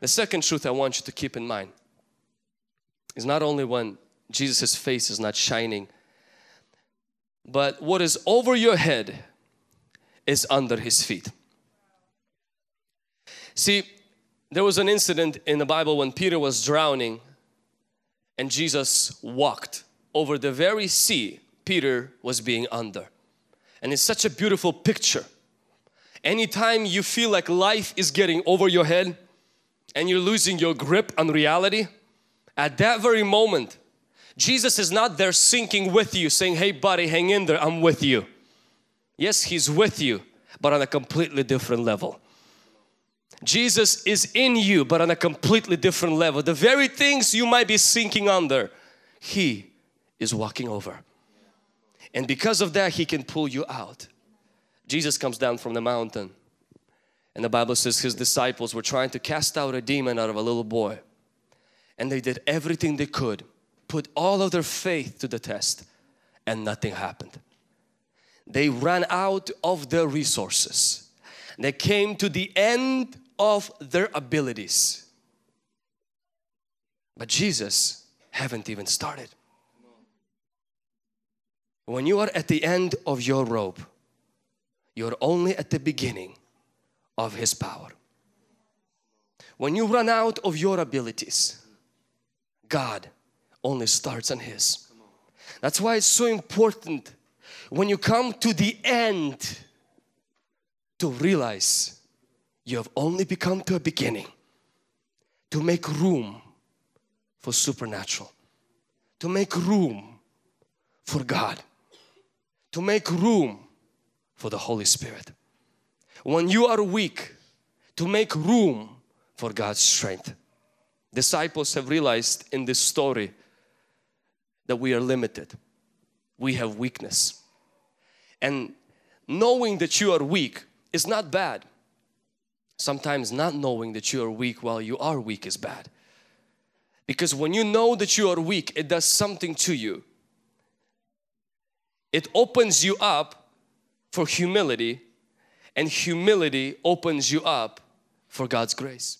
The second truth I want you to keep in mind is not only when Jesus' face is not shining, but what is over your head is under his feet. See, there was an incident in the Bible when Peter was drowning and Jesus walked over the very sea Peter was being under. And it's such a beautiful picture. Anytime you feel like life is getting over your head and you're losing your grip on reality, at that very moment, Jesus is not there sinking with you saying, hey buddy, hang in there, I'm with you. Yes, He's with you, but on a completely different level. Jesus is in you, but on a completely different level. The very things you might be sinking under, He is walking over. And because of that, He can pull you out. Jesus comes down from the mountain and the Bible says His disciples were trying to cast out a demon out of a little boy and they did everything they could, put all of their faith to the test and nothing happened. They ran out of their resources. They came to the end of their abilities. But Jesus haven't even started. When you are at the end of your rope, you're only at the beginning of His power. When you run out of your abilities, God only starts on His. That's why it's so important when you come to the end to realize you have only become to a beginning to make room for supernatural, to make room for God, to make room for the Holy Spirit. When you are weak, to make room for God's strength disciples have realized in this story that we are limited. We have weakness. And knowing that you are weak is not bad. Sometimes not knowing that you are weak while you are weak is bad. Because when you know that you are weak, it does something to you. It opens you up for humility and humility opens you up for God's grace.